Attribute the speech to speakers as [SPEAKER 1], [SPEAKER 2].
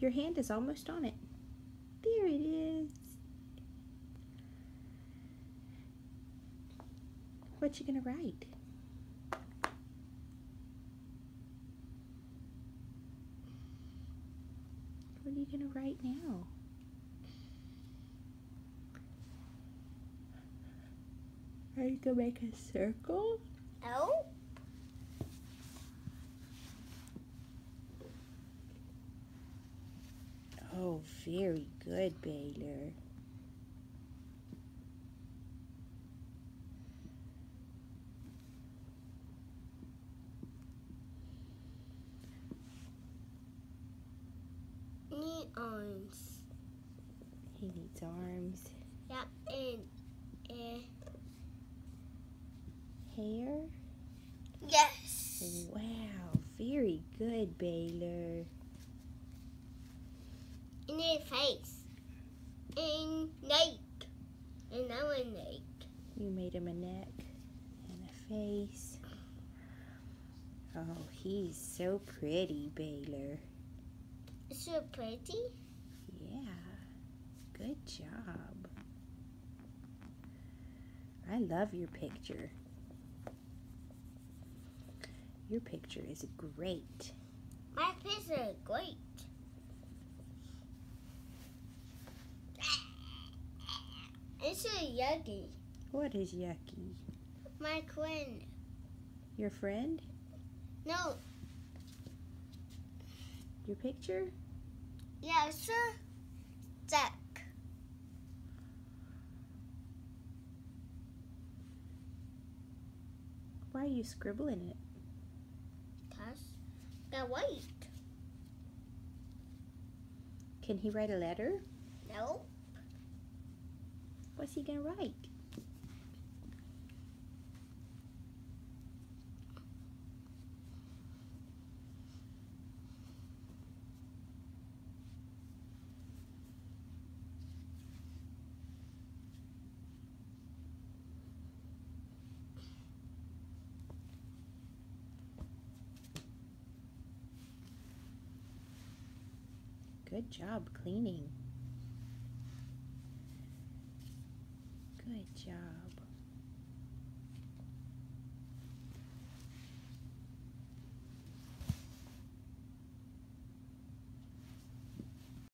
[SPEAKER 1] Your hand is almost on it. There it is. What you gonna write? What are you gonna write now? Are you gonna make a circle?
[SPEAKER 2] Oh.
[SPEAKER 1] Oh, very good, Baylor.
[SPEAKER 2] Need arms.
[SPEAKER 1] He needs arms.
[SPEAKER 2] Yep, and uh,
[SPEAKER 1] Hair?
[SPEAKER 2] yes.
[SPEAKER 1] Wow, very good, Baylor.
[SPEAKER 2] And a face. And neck. And now a neck.
[SPEAKER 1] You made him a neck and a face. Oh, he's so pretty, Baylor.
[SPEAKER 2] So pretty.
[SPEAKER 1] Yeah, good job. I love your picture. Your picture is great.
[SPEAKER 2] My face is great. It's a yucky.
[SPEAKER 1] What is yucky?
[SPEAKER 2] My friend.
[SPEAKER 1] Your friend?
[SPEAKER 2] No,
[SPEAKER 1] Your picture?
[SPEAKER 2] yeah, sir. Jack.
[SPEAKER 1] Why are you scribbling it?
[SPEAKER 2] Cause got white.
[SPEAKER 1] Can he write a letter?
[SPEAKER 2] No.
[SPEAKER 1] What's he gonna write? Good job cleaning. Good job.